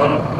Huh?